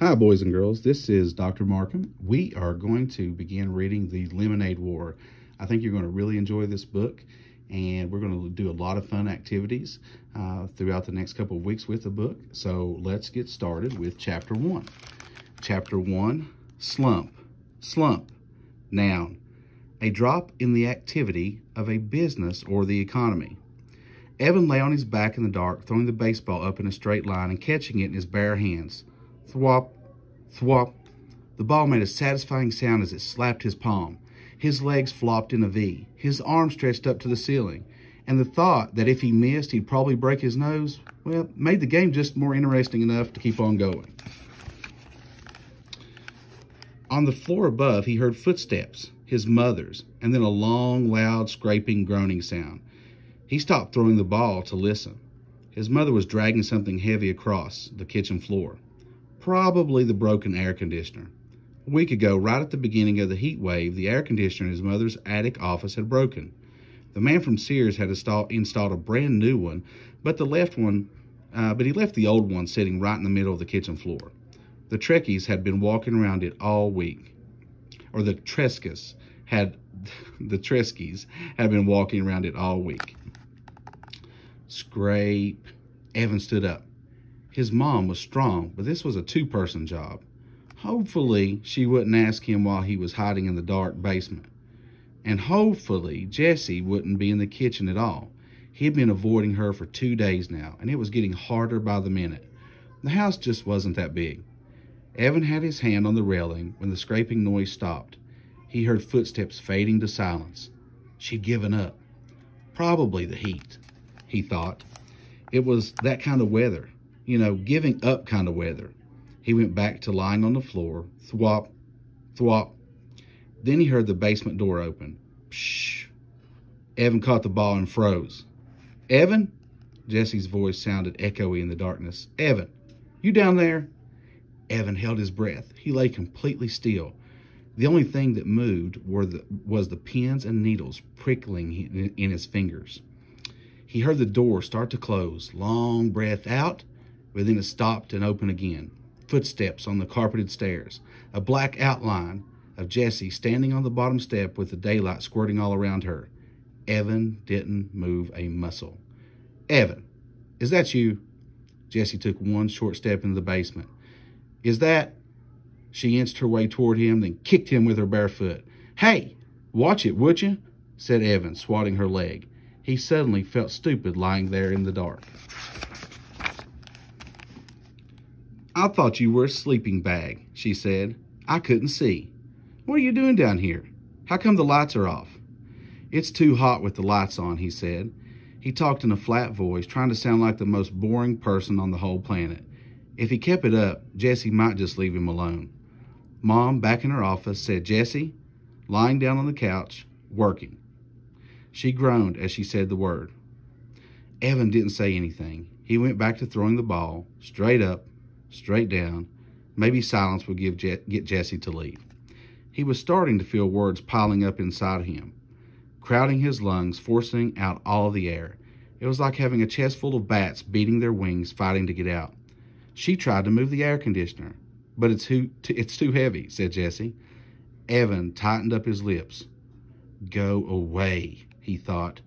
Hi, boys and girls. This is Dr. Marcum. We are going to begin reading The Lemonade War. I think you're going to really enjoy this book, and we're going to do a lot of fun activities uh, throughout the next couple of weeks with the book. So let's get started with Chapter 1. Chapter 1 Slump. Slump. Noun. A drop in the activity of a business or the economy. Evan lay on his back in the dark, throwing the baseball up in a straight line and catching it in his bare hands. Thwop, thwop. The ball made a satisfying sound as it slapped his palm. His legs flopped in a V. His arms stretched up to the ceiling. And the thought that if he missed, he'd probably break his nose, well, made the game just more interesting enough to keep on going. On the floor above, he heard footsteps, his mother's, and then a long, loud, scraping, groaning sound. He stopped throwing the ball to listen. His mother was dragging something heavy across the kitchen floor probably the broken air conditioner. A week ago, right at the beginning of the heat wave, the air conditioner in his mother's attic office had broken. The man from Sears had installed, a brand new one, but the left one, uh, but he left the old one sitting right in the middle of the kitchen floor. The Trekkies had been walking around it all week, or the Treskis had, the Treskis had been walking around it all week. Scrape. Evan stood up. His mom was strong, but this was a two-person job. Hopefully, she wouldn't ask him while he was hiding in the dark basement. And hopefully, Jessie wouldn't be in the kitchen at all. He'd been avoiding her for two days now, and it was getting harder by the minute. The house just wasn't that big. Evan had his hand on the railing when the scraping noise stopped. He heard footsteps fading to silence. She'd given up. Probably the heat, he thought. It was that kind of weather you know, giving up kind of weather. He went back to lying on the floor, thwop, thwop. Then he heard the basement door open. Psh. Evan caught the ball and froze. Evan? Jessie's voice sounded echoey in the darkness. Evan, you down there? Evan held his breath. He lay completely still. The only thing that moved were the, was the pins and needles prickling in his fingers. He heard the door start to close. Long breath out but then it stopped and opened again. Footsteps on the carpeted stairs. A black outline of Jessie standing on the bottom step with the daylight squirting all around her. Evan didn't move a muscle. Evan, is that you? Jessie took one short step into the basement. Is that? She inched her way toward him, then kicked him with her bare foot. Hey, watch it, would you? said Evan, swatting her leg. He suddenly felt stupid lying there in the dark. I thought you were a sleeping bag, she said. I couldn't see. What are you doing down here? How come the lights are off? It's too hot with the lights on, he said. He talked in a flat voice, trying to sound like the most boring person on the whole planet. If he kept it up, Jessie might just leave him alone. Mom, back in her office, said, Jessie, lying down on the couch, working. She groaned as she said the word. Evan didn't say anything. He went back to throwing the ball, straight up, straight down. Maybe silence would give Je get Jessie to leave. He was starting to feel words piling up inside him, crowding his lungs, forcing out all the air. It was like having a chest full of bats beating their wings, fighting to get out. She tried to move the air conditioner, but it's too, it's too heavy, said Jessie. Evan tightened up his lips. Go away, he thought.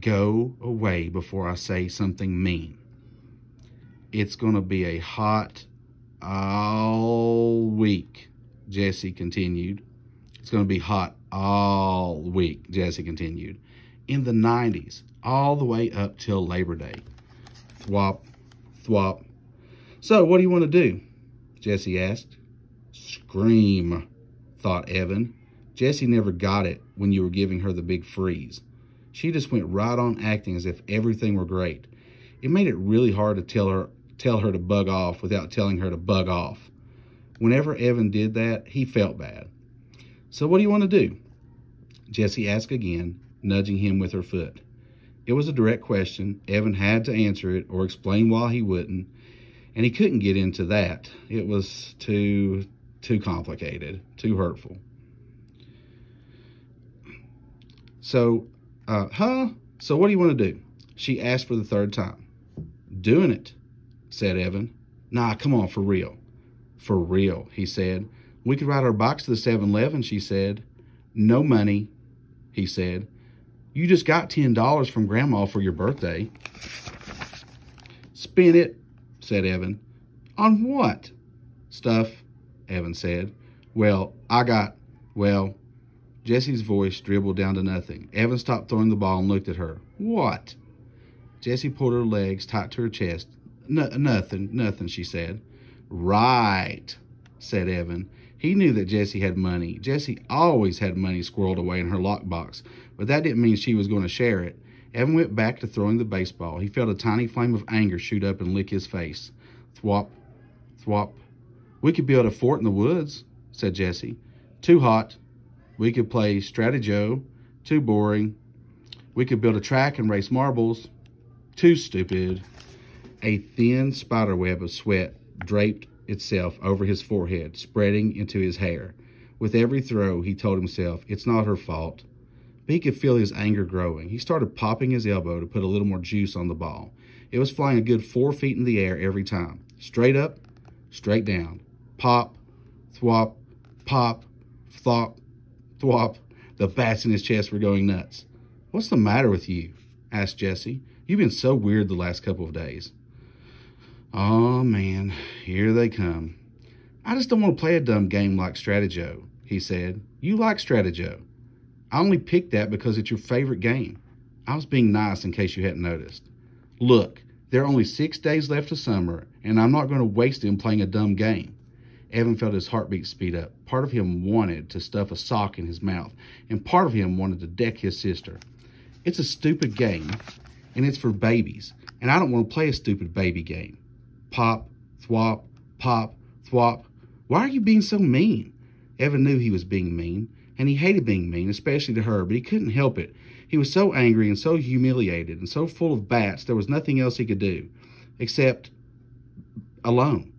Go away before I say something mean. It's going to be a hot all week, Jessie continued. It's going to be hot all week, Jessie continued. In the 90s, all the way up till Labor Day. Thwop, thwop. So, what do you want to do? Jessie asked. Scream, thought Evan. Jessie never got it when you were giving her the big freeze. She just went right on acting as if everything were great. It made it really hard to tell her tell her to bug off without telling her to bug off. Whenever Evan did that, he felt bad. So what do you want to do? Jessie asked again, nudging him with her foot. It was a direct question. Evan had to answer it or explain why he wouldn't, and he couldn't get into that. It was too, too complicated, too hurtful. So, uh, huh? So what do you want to do? She asked for the third time. Doing it, said Evan. Nah, come on, for real. For real, he said. We could ride our bikes to the 7 Eleven, she said. No money, he said. You just got $10 from Grandma for your birthday. Spend it, said Evan. On what? Stuff, Evan said. Well, I got, well, Jessie's voice dribbled down to nothing. Evan stopped throwing the ball and looked at her. What? Jessie pulled her legs tight to her chest. Nothing, nothing, she said. Right, said Evan. He knew that Jessie had money. Jessie always had money squirreled away in her lockbox, but that didn't mean she was going to share it. Evan went back to throwing the baseball. He felt a tiny flame of anger shoot up and lick his face. Thwop, thwop. We could build a fort in the woods, said Jessie. Too hot. We could play Stratego. Too boring. We could build a track and race marbles. Too stupid. A thin spiderweb of sweat draped itself over his forehead, spreading into his hair. With every throw, he told himself, it's not her fault. But he could feel his anger growing. He started popping his elbow to put a little more juice on the ball. It was flying a good four feet in the air every time. Straight up, straight down. Pop, thwop, pop, thwop, thwop. The bats in his chest were going nuts. What's the matter with you? asked Jessie. You've been so weird the last couple of days. Oh, man, here they come. I just don't want to play a dumb game like Stratego, he said. You like Stratego. I only picked that because it's your favorite game. I was being nice in case you hadn't noticed. Look, there are only six days left of summer, and I'm not going to waste them playing a dumb game. Evan felt his heartbeat speed up. Part of him wanted to stuff a sock in his mouth, and part of him wanted to deck his sister. It's a stupid game, and it's for babies, and I don't want to play a stupid baby game. Pop, thwop, pop, thwop. Why are you being so mean? Evan knew he was being mean, and he hated being mean, especially to her, but he couldn't help it. He was so angry and so humiliated and so full of bats, there was nothing else he could do except alone.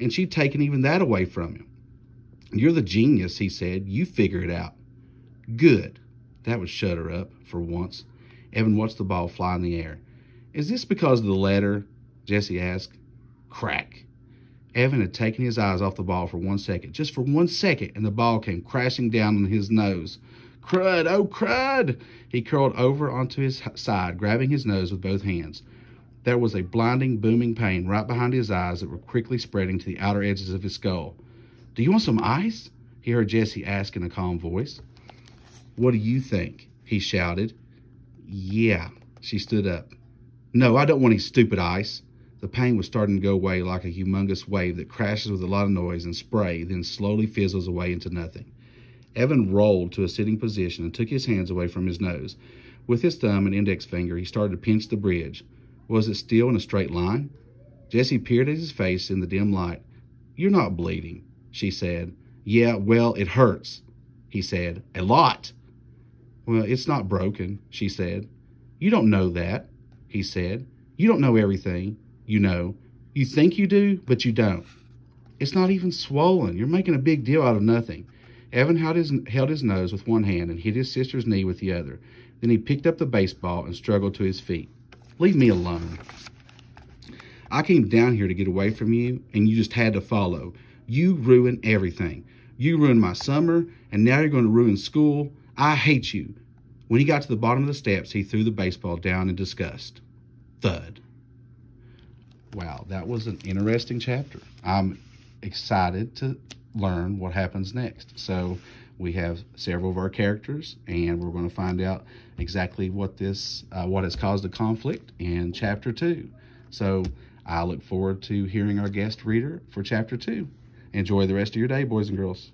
And she'd taken even that away from him. You're the genius, he said. You figure it out. Good. That would shut her up for once. Evan watched the ball fly in the air. Is this because of the letter? Jessie asked. Crack. Evan had taken his eyes off the ball for one second, just for one second, and the ball came crashing down on his nose. Crud, oh crud! He curled over onto his side, grabbing his nose with both hands. There was a blinding, booming pain right behind his eyes that were quickly spreading to the outer edges of his skull. Do you want some ice? He heard Jessie ask in a calm voice. What do you think? He shouted. Yeah. She stood up. No, I don't want any stupid ice. The pain was starting to go away like a humongous wave that crashes with a lot of noise and spray, then slowly fizzles away into nothing. Evan rolled to a sitting position and took his hands away from his nose. With his thumb and index finger, he started to pinch the bridge. Was it still in a straight line? Jessie peered at his face in the dim light. You're not bleeding, she said. Yeah, well, it hurts, he said. A lot. Well, it's not broken, she said. You don't know that, he said. You don't know everything, you know. You think you do, but you don't. It's not even swollen. You're making a big deal out of nothing. Evan held his, held his nose with one hand and hit his sister's knee with the other. Then he picked up the baseball and struggled to his feet. Leave me alone. I came down here to get away from you, and you just had to follow. You ruined everything. You ruined my summer, and now you're going to ruin school. I hate you. When he got to the bottom of the steps, he threw the baseball down in disgust. Thud. Wow, that was an interesting chapter. I'm excited to learn what happens next. So we have several of our characters, and we're going to find out exactly what this, uh, what has caused the conflict in chapter two. So I look forward to hearing our guest reader for chapter two. Enjoy the rest of your day, boys and girls.